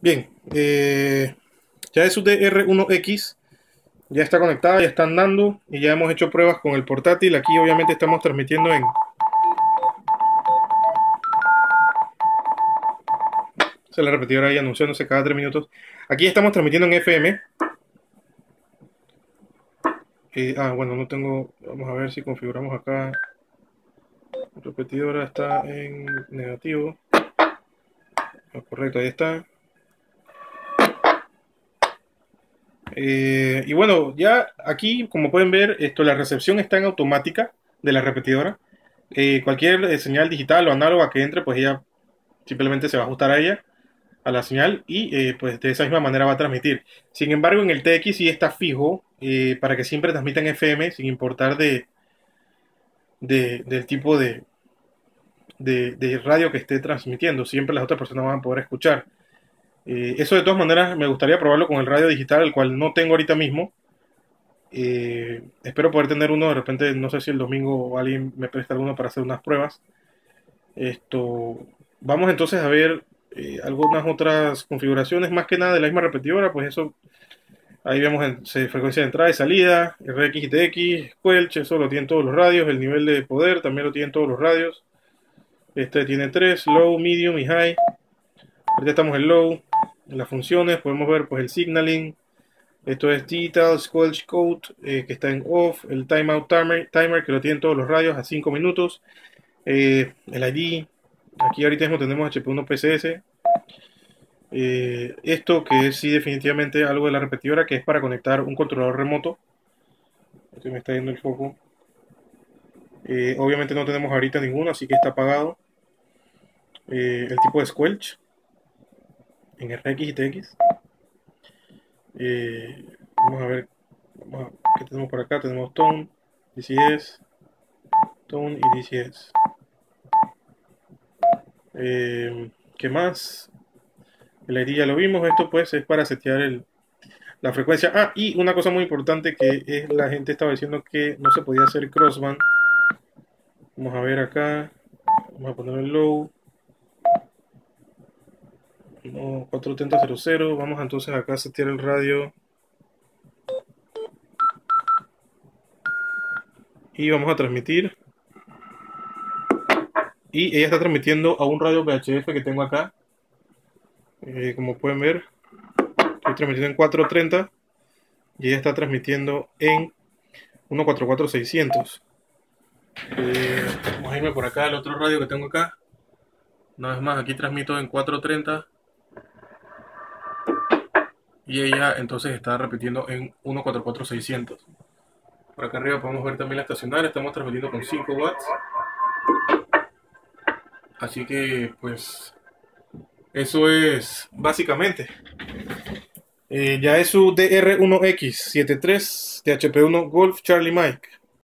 Bien, eh, ya es su DR1X, ya está conectada, ya está andando y ya hemos hecho pruebas con el portátil. Aquí obviamente estamos transmitiendo en... Se la repetidora ahí anunciándose cada 3 minutos. Aquí estamos transmitiendo en FM. Eh, ah, bueno, no tengo... Vamos a ver si configuramos acá. La repetidora está en negativo. Ah, correcto, ahí está. Eh, y bueno, ya aquí, como pueden ver, esto, la recepción está en automática de la repetidora. Eh, cualquier eh, señal digital o análoga que entre, pues ella simplemente se va a ajustar a ella, a la señal, y pues de esa misma manera va a transmitir. Sin embargo, en el TX sí está fijo para que siempre transmitan FM, sin importar de, del tipo de, de radio que esté transmitiendo. Siempre las otras personas van a poder escuchar. Eh, eso de todas maneras me gustaría probarlo con el radio digital, el cual no tengo ahorita mismo. Eh, espero poder tener uno de repente, no sé si el domingo alguien me presta alguno para hacer unas pruebas. Esto, vamos entonces a ver eh, algunas otras configuraciones, más que nada de la misma repetidora, pues eso, ahí vemos en, frecuencia de entrada y salida, RX y TX, Quelch, eso lo tienen todos los radios, el nivel de poder también lo tienen todos los radios. Este tiene 3, low, medium y high. Ahorita estamos en low las funciones, podemos ver pues el signaling, esto es digital, squelch code, eh, que está en off, el timeout timer, timer, que lo tienen todos los radios a 5 minutos, eh, el ID, aquí ahorita mismo tenemos HP1 PCS, eh, esto que es sí definitivamente algo de la repetidora, que es para conectar un controlador remoto, aquí me está yendo el foco, obviamente no tenemos ahorita ninguno, así que está apagado, el tipo de squelch, en RX y TX. Eh, vamos a ver qué tenemos por acá. Tenemos Tone, DCS, Tone y DCS. Eh, ¿Qué más? El ID ya lo vimos. Esto pues es para setear la frecuencia. Ah, y una cosa muy importante que es la gente estaba diciendo que no se podía hacer crossband. Vamos a ver acá. Vamos a poner el low. 430.00. Vamos entonces acá a setear el radio. Y vamos a transmitir. Y ella está transmitiendo a un radio VHF que tengo acá. Eh, como pueden ver, estoy transmitiendo en 430 y ella está transmitiendo en 144600. Eh, vamos a irme por acá al otro radio que tengo acá. Una vez más, aquí transmito en 430 y ella entonces está repitiendo en 144600. Por acá arriba podemos ver también la estacionaria, estamos transmitiendo con 5 watts. Así que pues eso es básicamente. Eh, ya es su DR1X73 de HP1 Golf Charlie Mike.